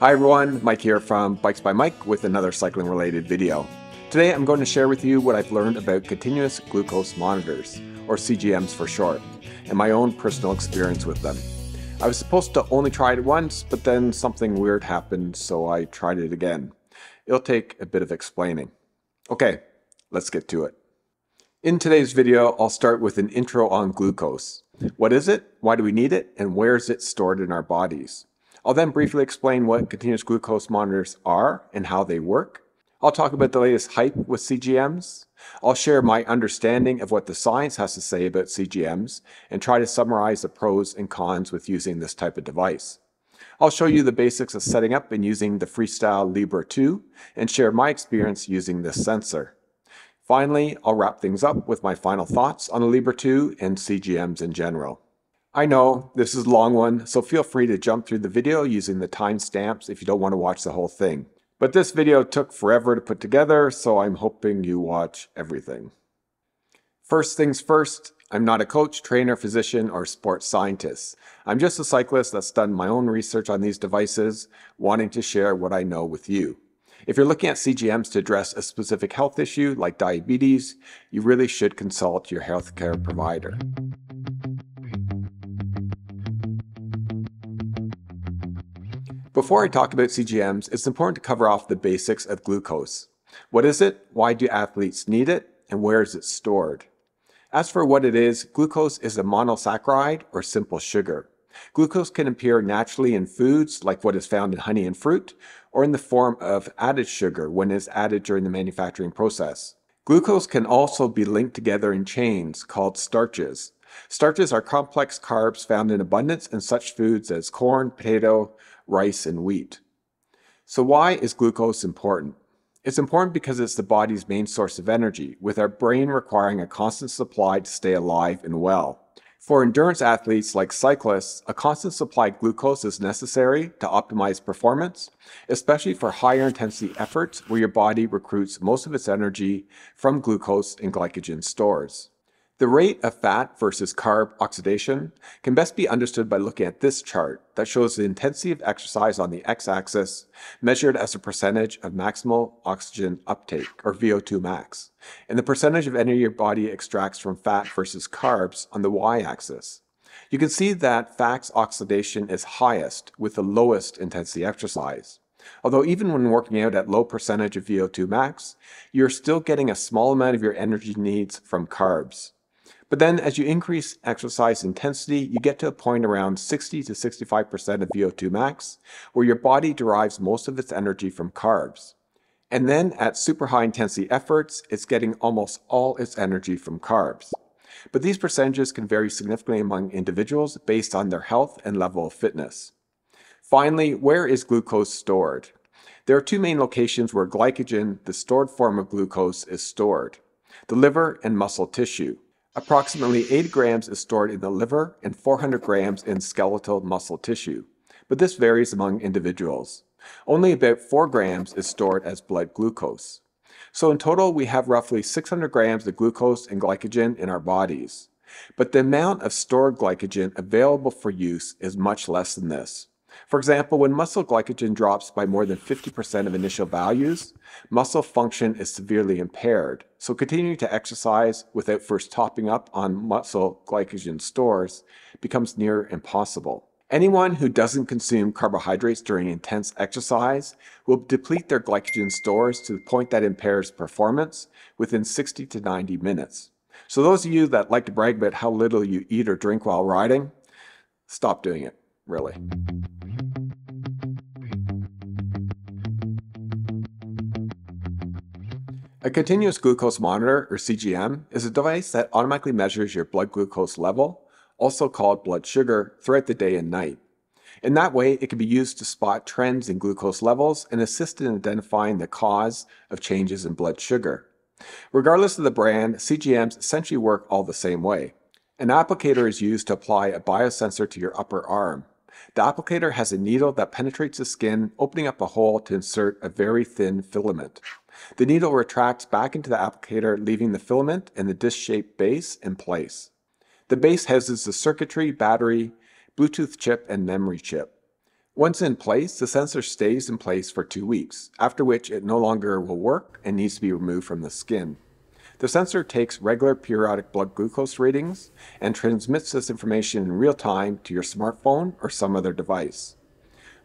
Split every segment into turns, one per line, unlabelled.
Hi everyone, Mike here from Bikes by Mike with another cycling related video. Today I'm going to share with you what I've learned about continuous glucose monitors, or CGMs for short, and my own personal experience with them. I was supposed to only try it once, but then something weird happened, so I tried it again. It'll take a bit of explaining. Okay, let's get to it. In today's video, I'll start with an intro on glucose. What is it? Why do we need it? And where is it stored in our bodies? I'll then briefly explain what continuous glucose monitors are and how they work. I'll talk about the latest hype with CGMs. I'll share my understanding of what the science has to say about CGMs and try to summarize the pros and cons with using this type of device. I'll show you the basics of setting up and using the Freestyle Libre 2 and share my experience using this sensor. Finally, I'll wrap things up with my final thoughts on the Libre 2 and CGMs in general. I know this is a long one, so feel free to jump through the video using the timestamps if you don't want to watch the whole thing. But this video took forever to put together, so I'm hoping you watch everything. First things first, I'm not a coach, trainer, physician, or sports scientist. I'm just a cyclist that's done my own research on these devices, wanting to share what I know with you. If you're looking at CGMs to address a specific health issue like diabetes, you really should consult your healthcare provider. Before I talk about CGMs, it's important to cover off the basics of glucose. What is it? Why do athletes need it? And where is it stored? As for what it is, glucose is a monosaccharide or simple sugar. Glucose can appear naturally in foods like what is found in honey and fruit, or in the form of added sugar when it is added during the manufacturing process. Glucose can also be linked together in chains called starches. Starches are complex carbs found in abundance in such foods as corn, potato, rice, and wheat. So why is glucose important? It's important because it's the body's main source of energy, with our brain requiring a constant supply to stay alive and well. For endurance athletes like cyclists, a constant supply of glucose is necessary to optimize performance, especially for higher intensity efforts where your body recruits most of its energy from glucose and glycogen stores. The rate of fat versus carb oxidation can best be understood by looking at this chart that shows the intensity of exercise on the x-axis measured as a percentage of maximal oxygen uptake, or VO2 max, and the percentage of energy your body extracts from fat versus carbs on the y-axis. You can see that fat oxidation is highest with the lowest intensity exercise. Although even when working out at low percentage of VO2 max, you're still getting a small amount of your energy needs from carbs. But then as you increase exercise intensity, you get to a point around 60 to 65% of VO2 max, where your body derives most of its energy from carbs. And then at super high intensity efforts, it's getting almost all its energy from carbs. But these percentages can vary significantly among individuals based on their health and level of fitness. Finally, where is glucose stored? There are two main locations where glycogen, the stored form of glucose, is stored the liver and muscle tissue. Approximately 8 grams is stored in the liver and 400 grams in skeletal muscle tissue, but this varies among individuals. Only about 4 grams is stored as blood glucose. So in total, we have roughly 600 grams of glucose and glycogen in our bodies. But the amount of stored glycogen available for use is much less than this. For example, when muscle glycogen drops by more than 50% of initial values, muscle function is severely impaired. So continuing to exercise without first topping up on muscle glycogen stores becomes near impossible. Anyone who doesn't consume carbohydrates during intense exercise will deplete their glycogen stores to the point that impairs performance within 60 to 90 minutes. So those of you that like to brag about how little you eat or drink while riding, stop doing it, really. A continuous glucose monitor, or CGM, is a device that automatically measures your blood glucose level, also called blood sugar, throughout the day and night. In that way, it can be used to spot trends in glucose levels and assist in identifying the cause of changes in blood sugar. Regardless of the brand, CGMs essentially work all the same way. An applicator is used to apply a biosensor to your upper arm. The applicator has a needle that penetrates the skin, opening up a hole to insert a very thin filament. The needle retracts back into the applicator, leaving the filament and the disc-shaped base in place. The base houses the circuitry, battery, Bluetooth chip, and memory chip. Once in place, the sensor stays in place for two weeks, after which it no longer will work and needs to be removed from the skin. The sensor takes regular periodic blood glucose readings and transmits this information in real time to your smartphone or some other device.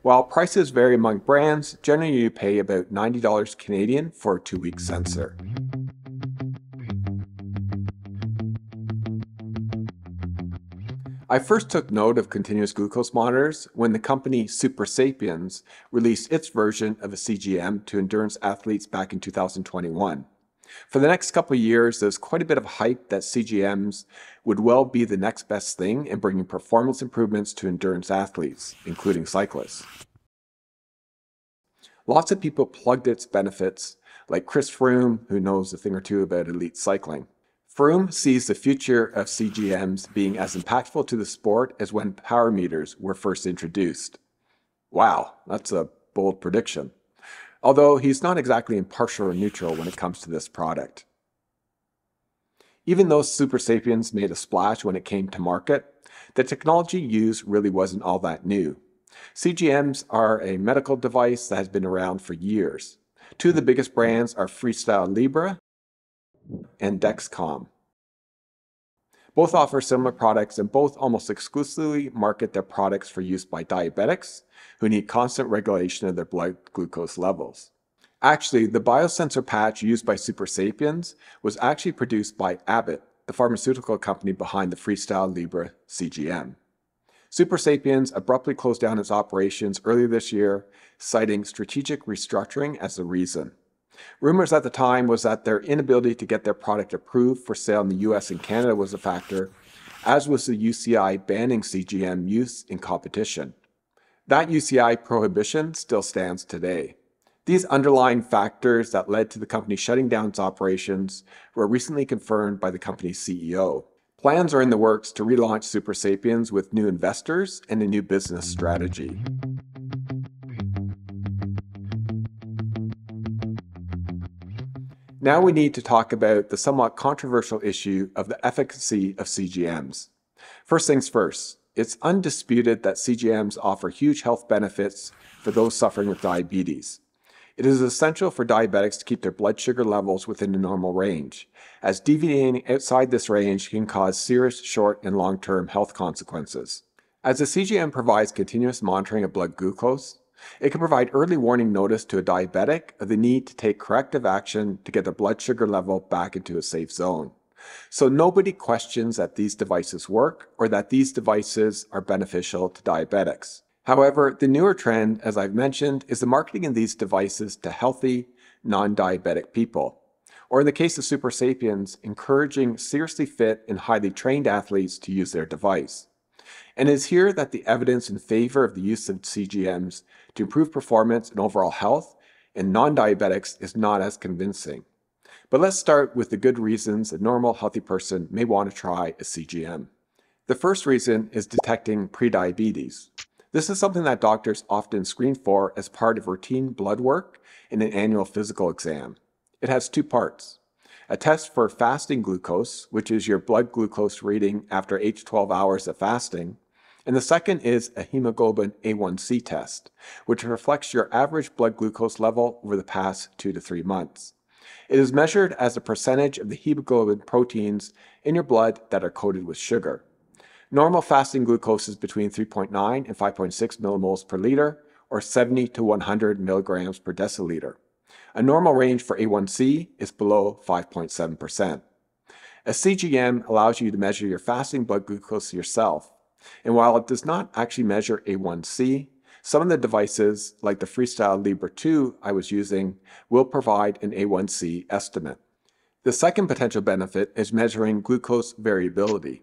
While prices vary among brands, generally you pay about $90 Canadian for a two-week sensor. I first took note of continuous glucose monitors when the company Supersapiens released its version of a CGM to endurance athletes back in 2021. For the next couple of years, there's quite a bit of hype that CGMs would well be the next best thing in bringing performance improvements to endurance athletes, including cyclists. Lots of people plugged its benefits, like Chris Froome, who knows a thing or two about elite cycling. Froome sees the future of CGMs being as impactful to the sport as when power meters were first introduced. Wow, that's a bold prediction. Although he's not exactly impartial or neutral when it comes to this product. Even though Supersapiens made a splash when it came to market, the technology used really wasn't all that new. CGMs are a medical device that has been around for years. Two of the biggest brands are Freestyle Libre and Dexcom. Both offer similar products and both almost exclusively market their products for use by diabetics who need constant regulation of their blood glucose levels. Actually, the biosensor patch used by Supersapiens was actually produced by Abbott, the pharmaceutical company behind the Freestyle Libre CGM. Supersapiens abruptly closed down its operations earlier this year, citing strategic restructuring as the reason. Rumors at the time was that their inability to get their product approved for sale in the US and Canada was a factor, as was the UCI banning CGM use in competition. That UCI prohibition still stands today. These underlying factors that led to the company shutting down its operations were recently confirmed by the company's CEO. Plans are in the works to relaunch Supersapiens with new investors and a new business strategy. Now we need to talk about the somewhat controversial issue of the efficacy of CGMs. First things first, it's undisputed that CGMs offer huge health benefits for those suffering with diabetes. It is essential for diabetics to keep their blood sugar levels within a normal range, as deviating outside this range can cause serious short and long-term health consequences. As the CGM provides continuous monitoring of blood glucose, it can provide early warning notice to a diabetic of the need to take corrective action to get their blood sugar level back into a safe zone. So nobody questions that these devices work or that these devices are beneficial to diabetics. However, the newer trend, as I've mentioned, is the marketing of these devices to healthy, non-diabetic people. Or in the case of Super Sapiens, encouraging seriously fit and highly trained athletes to use their device. And it is here that the evidence in favor of the use of CGMs to improve performance and overall health in non-diabetics is not as convincing. But let's start with the good reasons a normal healthy person may want to try a CGM. The first reason is detecting prediabetes. This is something that doctors often screen for as part of routine blood work in an annual physical exam. It has two parts. A test for fasting glucose, which is your blood glucose reading after 8 to 12 hours of fasting, and the second is a hemoglobin A1C test, which reflects your average blood glucose level over the past two to three months. It is measured as a percentage of the hemoglobin proteins in your blood that are coated with sugar. Normal fasting glucose is between 3.9 and 5.6 millimoles per liter, or 70 to 100 milligrams per deciliter. A normal range for A1C is below 5.7%. A CGM allows you to measure your fasting blood glucose yourself and while it does not actually measure A1C, some of the devices, like the Freestyle Libre 2 I was using, will provide an A1C estimate. The second potential benefit is measuring glucose variability.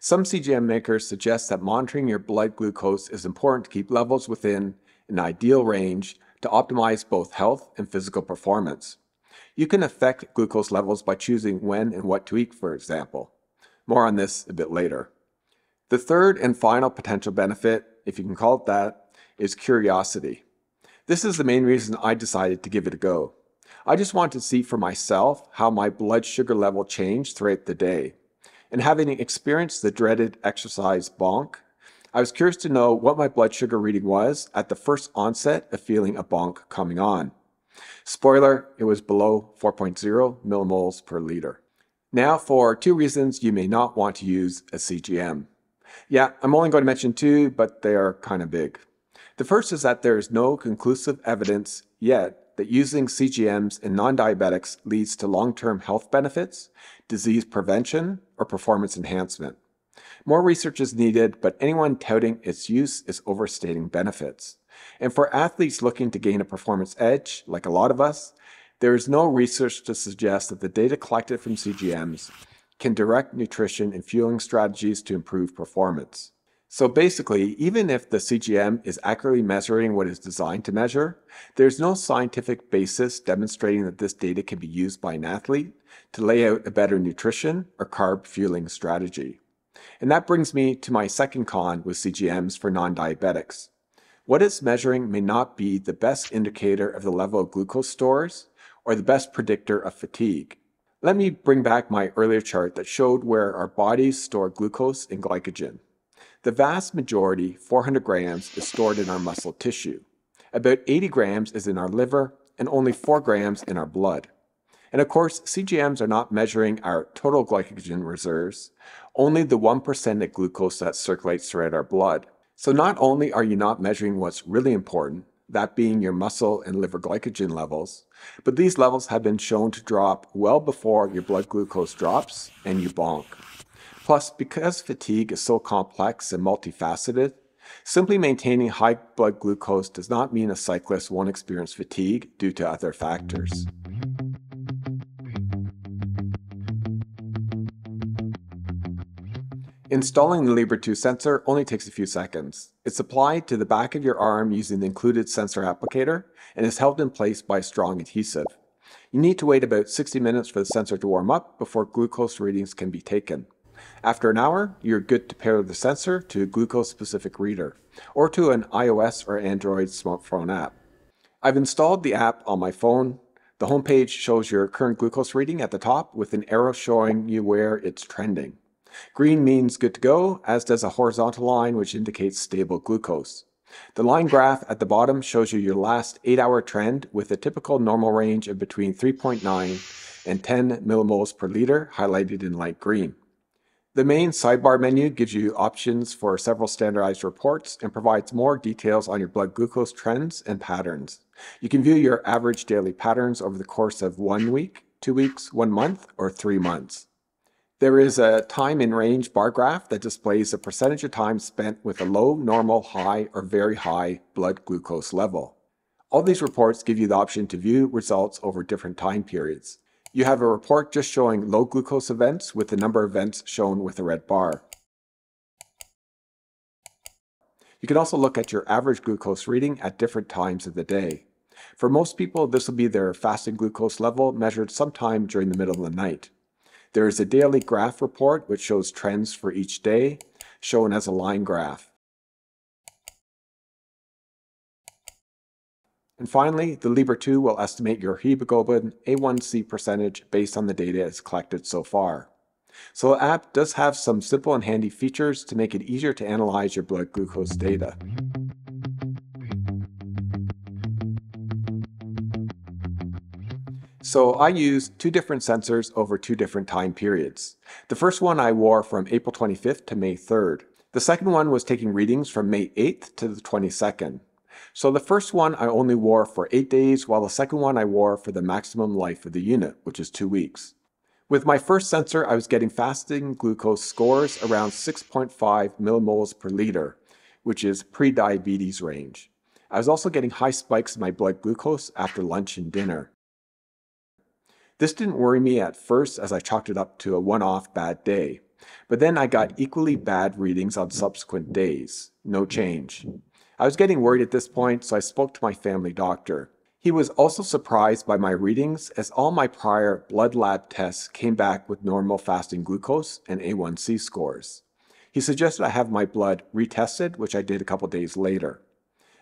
Some CGM makers suggest that monitoring your blood glucose is important to keep levels within an ideal range to optimize both health and physical performance. You can affect glucose levels by choosing when and what to eat, for example. More on this a bit later. The third and final potential benefit, if you can call it that, is curiosity. This is the main reason I decided to give it a go. I just wanted to see for myself how my blood sugar level changed throughout the day. And having experienced the dreaded exercise bonk, I was curious to know what my blood sugar reading was at the first onset of feeling a bonk coming on. Spoiler, it was below 4.0 millimoles per liter. Now for two reasons you may not want to use a CGM. Yeah, I'm only going to mention two, but they are kind of big. The first is that there is no conclusive evidence yet that using CGMs in non-diabetics leads to long-term health benefits, disease prevention, or performance enhancement. More research is needed, but anyone touting its use is overstating benefits. And for athletes looking to gain a performance edge, like a lot of us, there is no research to suggest that the data collected from CGMs can direct nutrition and fueling strategies to improve performance. So basically, even if the CGM is accurately measuring what it's designed to measure, there's no scientific basis demonstrating that this data can be used by an athlete to lay out a better nutrition or carb fueling strategy. And that brings me to my second con with CGMs for non-diabetics. What it's measuring may not be the best indicator of the level of glucose stores or the best predictor of fatigue. Let me bring back my earlier chart that showed where our bodies store glucose and glycogen. The vast majority, 400 grams, is stored in our muscle tissue. About 80 grams is in our liver and only 4 grams in our blood. And of course, CGMs are not measuring our total glycogen reserves, only the 1% of glucose that circulates throughout our blood. So not only are you not measuring what's really important, that being your muscle and liver glycogen levels, but these levels have been shown to drop well before your blood glucose drops and you bonk. Plus, because fatigue is so complex and multifaceted, simply maintaining high blood glucose does not mean a cyclist won't experience fatigue due to other factors. Installing the Libre 2 sensor only takes a few seconds. It's applied to the back of your arm using the included sensor applicator and is held in place by a strong adhesive. You need to wait about 60 minutes for the sensor to warm up before glucose readings can be taken. After an hour, you're good to pair the sensor to a glucose-specific reader or to an iOS or Android smartphone app. I've installed the app on my phone. The homepage shows your current glucose reading at the top with an arrow showing you where it's trending. Green means good to go, as does a horizontal line which indicates stable glucose. The line graph at the bottom shows you your last 8-hour trend with a typical normal range of between 3.9 and 10 millimoles per liter highlighted in light green. The main sidebar menu gives you options for several standardized reports and provides more details on your blood glucose trends and patterns. You can view your average daily patterns over the course of one week, two weeks, one month, or three months. There is a time in range bar graph that displays the percentage of time spent with a low, normal, high, or very high blood glucose level. All these reports give you the option to view results over different time periods. You have a report just showing low glucose events with the number of events shown with a red bar. You can also look at your average glucose reading at different times of the day. For most people, this will be their fasting glucose level measured sometime during the middle of the night. There is a daily graph report which shows trends for each day, shown as a line graph. And finally, the Libre 2 will estimate your hemoglobin A1C percentage based on the data it's collected so far. So the app does have some simple and handy features to make it easier to analyze your blood glucose data. So I used two different sensors over two different time periods. The first one I wore from April 25th to May 3rd. The second one was taking readings from May 8th to the 22nd. So the first one I only wore for 8 days, while the second one I wore for the maximum life of the unit, which is 2 weeks. With my first sensor, I was getting fasting glucose scores around 6.5 millimoles per liter, which is pre-diabetes range. I was also getting high spikes in my blood glucose after lunch and dinner. This didn't worry me at first as I chalked it up to a one-off bad day. But then I got equally bad readings on subsequent days. No change. I was getting worried at this point, so I spoke to my family doctor. He was also surprised by my readings as all my prior blood lab tests came back with normal fasting glucose and A1C scores. He suggested I have my blood retested, which I did a couple days later.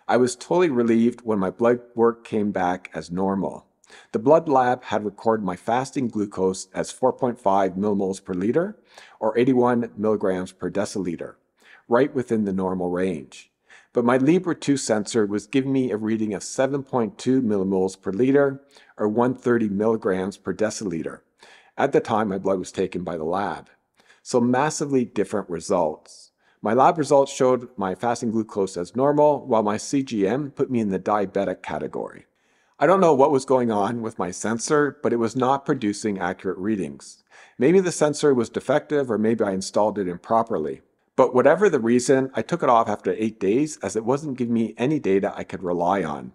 I was totally relieved when my blood work came back as normal. The blood lab had recorded my fasting glucose as 4.5 millimoles per liter or 81 milligrams per deciliter. right within the normal range. But my Libre 2 sensor was giving me a reading of 7.2 millimoles per liter or 130 milligrams per deciliter. At the time, my blood was taken by the lab. So massively different results. My lab results showed my fasting glucose as normal, while my CGM put me in the diabetic category. I don't know what was going on with my sensor, but it was not producing accurate readings. Maybe the sensor was defective or maybe I installed it improperly. But whatever the reason, I took it off after eight days as it wasn't giving me any data I could rely on.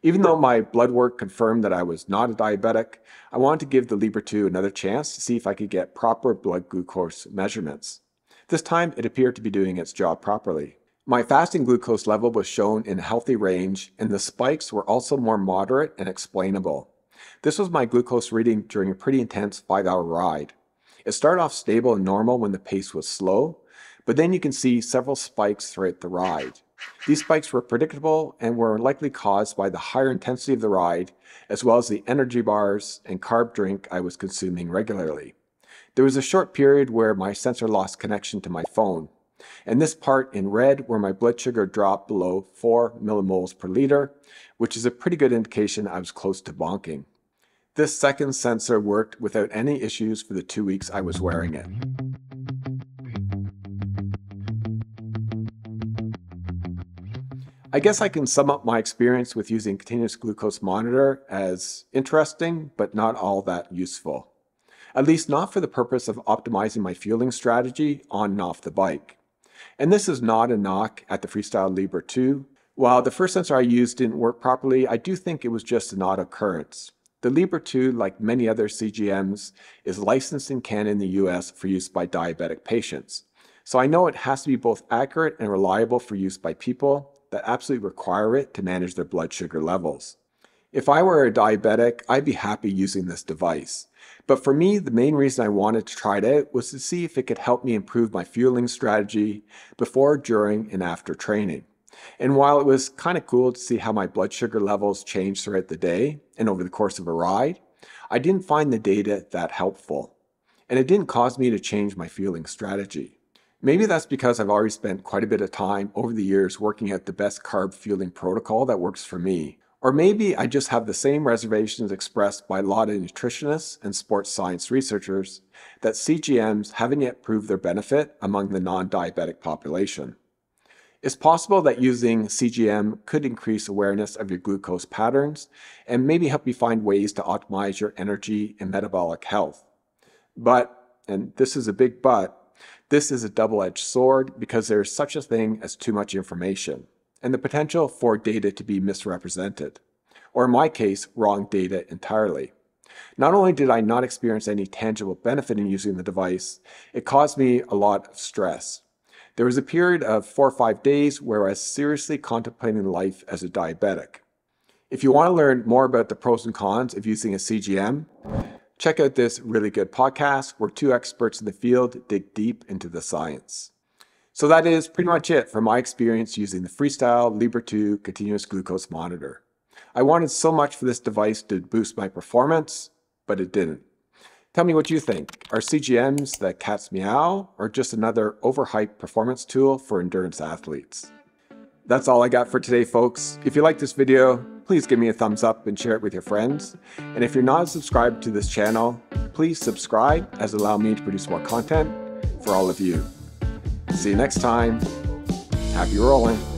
Even though my blood work confirmed that I was not a diabetic, I wanted to give the Libre 2 another chance to see if I could get proper blood glucose measurements. This time, it appeared to be doing its job properly. My fasting glucose level was shown in healthy range, and the spikes were also more moderate and explainable. This was my glucose reading during a pretty intense 5-hour ride. It started off stable and normal when the pace was slow, but then you can see several spikes throughout the ride. These spikes were predictable and were likely caused by the higher intensity of the ride, as well as the energy bars and carb drink I was consuming regularly. There was a short period where my sensor lost connection to my phone, and this part in red where my blood sugar dropped below 4 millimoles per liter, which is a pretty good indication I was close to bonking. This second sensor worked without any issues for the two weeks I was wearing it. I guess I can sum up my experience with using continuous glucose monitor as interesting, but not all that useful at least not for the purpose of optimizing my fueling strategy on and off the bike. And this is not a knock at the Freestyle Libre 2. While the first sensor I used didn't work properly, I do think it was just an odd occurrence. The Libre 2, like many other CGMs, is licensed in Canada and the US for use by diabetic patients. So I know it has to be both accurate and reliable for use by people that absolutely require it to manage their blood sugar levels. If I were a diabetic, I'd be happy using this device. But for me, the main reason I wanted to try it out was to see if it could help me improve my fueling strategy before, during, and after training. And while it was kind of cool to see how my blood sugar levels changed throughout the day and over the course of a ride, I didn't find the data that helpful. And it didn't cause me to change my fueling strategy. Maybe that's because I've already spent quite a bit of time over the years working out the best carb fueling protocol that works for me, or maybe I just have the same reservations expressed by a lot of nutritionists and sports science researchers that CGMs haven't yet proved their benefit among the non-diabetic population. It's possible that using CGM could increase awareness of your glucose patterns and maybe help you find ways to optimize your energy and metabolic health. But, and this is a big but, this is a double-edged sword because there is such a thing as too much information and the potential for data to be misrepresented, or in my case, wrong data entirely. Not only did I not experience any tangible benefit in using the device, it caused me a lot of stress. There was a period of four or five days where I was seriously contemplating life as a diabetic. If you want to learn more about the pros and cons of using a CGM, check out this really good podcast where two experts in the field dig deep into the science. So that is pretty much it for my experience using the Freestyle Libre 2 continuous glucose monitor. I wanted so much for this device to boost my performance, but it didn't. Tell me what you think. Are CGMs the cat's meow or just another overhyped performance tool for endurance athletes? That's all I got for today, folks. If you like this video, please give me a thumbs up and share it with your friends. And if you're not subscribed to this channel, please subscribe as it allow me to produce more content for all of you. See you next time. Happy rolling.